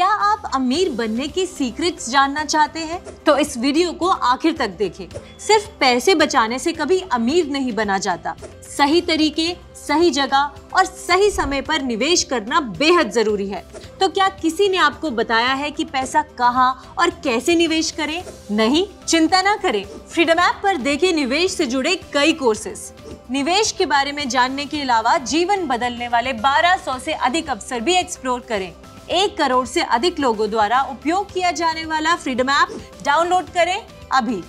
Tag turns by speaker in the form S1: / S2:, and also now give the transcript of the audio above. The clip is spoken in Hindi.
S1: क्या आप अमीर बनने की सीक्रेट्स जानना चाहते हैं? तो इस वीडियो को आखिर तक देखें। सिर्फ़ पैसे बचाने से कभी अमीर नहीं बना जाता। सही तरीके, सही जगह और सही समय पर निवेश करना बेहद ज़रूरी है। तो क्या किसी ने आपको बताया है कि पैसा कहाँ और कैसे निवेश करें? नहीं? चिंता ना करें। फ्रीडम ऐप पर देखें निवेश से जुड़े कई कोर्सेस निवेश के बारे में जानने के अलावा जीवन बदलने वाले 1200 से अधिक अवसर भी एक्सप्लोर करें। एक करोड़ से अधिक लोगों द्वारा उपयोग किया जाने वाला फ्रीडम ऐप डाउनलोड करें अभी।